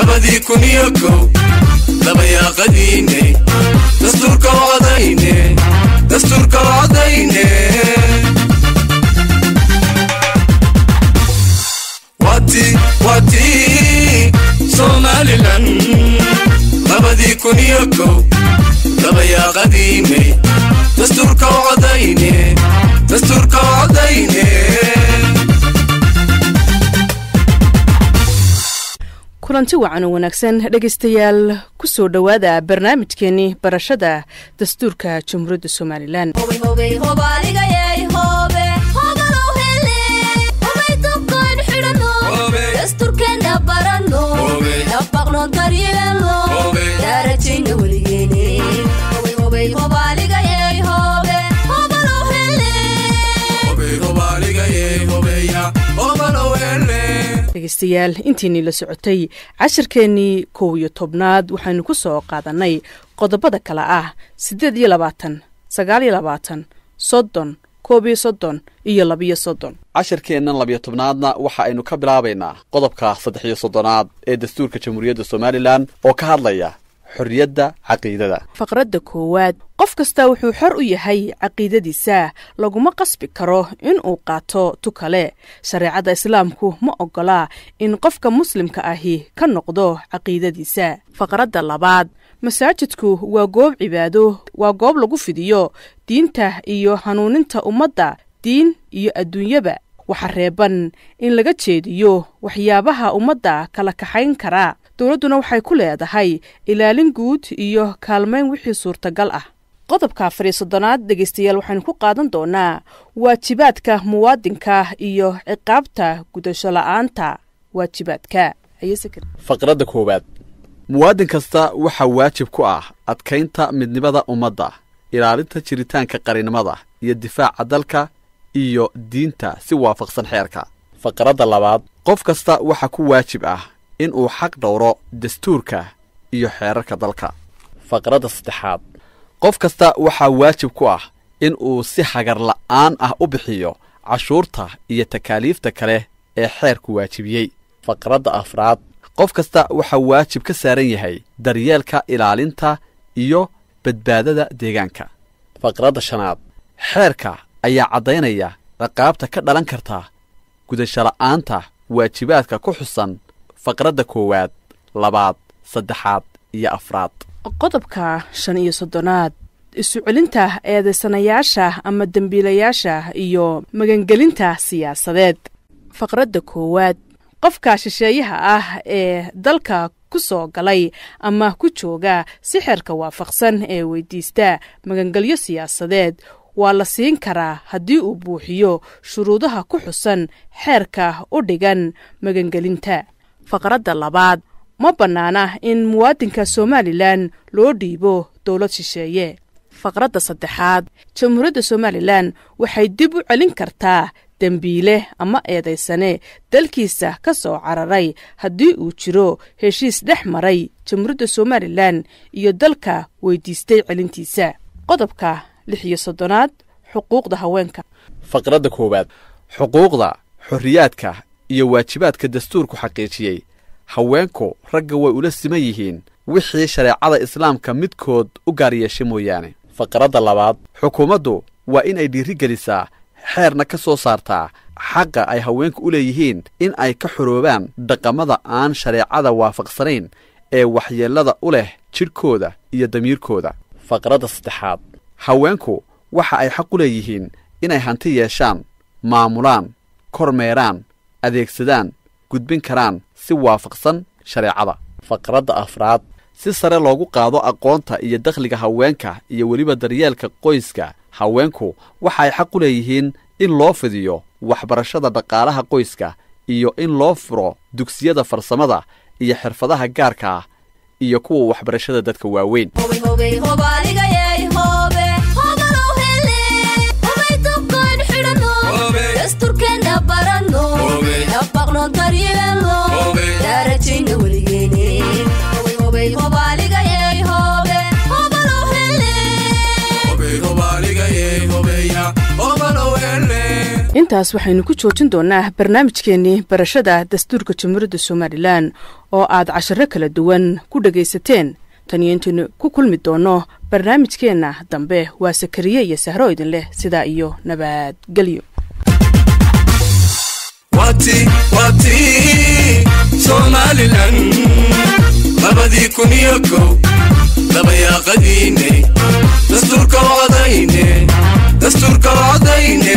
labadii kun iyo kow dabayaaqadiine dastuurka codayne dastuurka codayne wati wati somalilan labadii kun iyo kow dabayaaqadiine dastuurka codayne dastuurka codayne kulanti wacan oo wanaagsan dhegaystayaal ku soo dhowaada barnaamijkeenii barashada dastuurka jamhuuriyadda somalilan dhegaystayaal intiinii la socotay cashirkeennii kow iyo tobnaad waxaynu ku soo qaadannay qodobada kale ah siddeed iyo labaatan sagaal iyo labaatan soddon koob iyo soddon iyo labiyo soddon. Cashirkeennan labiyo tobnaadna waxa aynu ka bilaabaynaa qodobka saddex iyo soddonaad ee dastuurka jamhuuriyadda somalilan oo ka hadlaya xorriyadda caqiidada. Faqradda koowaad qof kasta wuxuu xor u yahay caqiidadiisa laguma qasbi karo inuu qaato tu kale shareecadda islaamku ma oggolaa in qofka muslimka ahi ka noqdo caqiidadiisa. Faqradda labaad masaajidku waa goob cibaado waa goob lagu fidiyo diinta iyo hanuuninta ummadda diin iyo adduunyaba. Waxa reeban in laga jeediyo waxyaabaha ummadda kala kaxayn kara dowladduna waxay ku leedahay ilaalin guud iyo kaalmayn wixii suurtagal ah. Qodobka afariyo soddonaad dhegaystayaal waxaynu ku qaadan doonaa waajibaadka muwaadinka iyo ciqaabta gudasho la'aanta. Waajibaadka. Faqradda koowaad. Muwaadin kasta waxaa waajib ku ah adkaynta midnimada ummadda ilaalinta jiritaanka qarinimada iyo difaaca dalka iyo diinta si waafaqsan xeerka. Faqradda labaad. Qof kasta waxaa ku waajib ah in uu xaq dhowro dastuurka iyo xeerarka dalka. Faqradda saddexaad. Qof kasta waxaa waajib ku ah in uu si hagar la'aan ah u bixiyo cashuurta iyo takaaliifta kale ee xeerku waajibiyey. Faqradda afraad. Qof kasta waxaa waajib ka saaran yahay daryeelka ilaalinta iyo badbaadada deegaanka. Faqradda shanaad. Xeerka ayaa caddaynaya ciqaabta ka dhalan karta gudashola'aanta waajibaadka ku xusan faqradda koowaad labaad saddexaad iyo afraad. Qodobka shan iyo soddonaad isu celinta eedaysanayaasha ama dembiilayaasha iyo magangelinta siyaasadeed. Faqradda koowaad qofka shisheeyaha ah ee dalka ku soo galay ama ku jooga si xeerka waafaqsan ee weydiista magangelyo siyaasadeed waa la siin karaa haddii uu buuxiyo shuruudaha ku xusan xeerka u dhigan magangelinta faqradda labaad. Ma bannaana in muwaadinka somalilan loo dhiibo dowlad shisheeye. Faqradda saddexaad. Jamhuuriyadda somalilan waxay dib u celin kartaa dembiile ama eedaysane. Dalkiisa ka soo cararay haddii uu jiro heshiis dhex maray jamhuuriyadda somalilan iyo dalka weydiistay celintiisa. Qodobka lix iyo soddonaad xuquuqda haweenka. Faqradda koowaad. Xuquuqda xorriyaadka iyo waajibaadka dastuurku xaqiijiyey. Haweenku ragga way ula siman yihiin wixii shareecada islaamka midkood u gaar yeesha mooyaane. Faqradda labaad. Xukuumaddu waa in ay dhiirigelisaa xeerna ka soo saartaa xaqa ay haweenku u leeyihiin in ay ka xoroobaan dhaqamada aan shareecada waafaqsanayn ee waxyeellada u leh jidhkooda iyo damiirkooda. Faqradda saddexaad. Haweenku waxa ay xaq u leeyihiin inay hanti yeeshaan maamulaan kormeeraan adeegsadaan gudbin karaan si waafaqsan shareecada. Faqradda afraad. Si sare loogu qaado aqoonta iyo dakhliga haweenka iyo weliba daryeelka qoyska haweenku waxay xaq u leeyihiin in loo fidiyo waxbarashada dhaqaalaha qoyska iyo in loo furo dugsiyada farsamada iyo xirfadaha gaarka ah iyo kuwa waxbarashada dadka waaweyn intaas waxaynu ku joojin doonaa barnaamijkeennii barashada dastuurka jamhuuriyadda somalilan oo aad casharo kala duwan ku dhegaysateen tan iyo intaynu ku kulmi doono barnaamijkeenna dambe waa sakariye iyo sahro idin leh sidaa iyo nabadgelyo wati wati somalilan labadii kun iyo kow dabayaaqadiine dastuurka wacdayne dastuurka wacdayne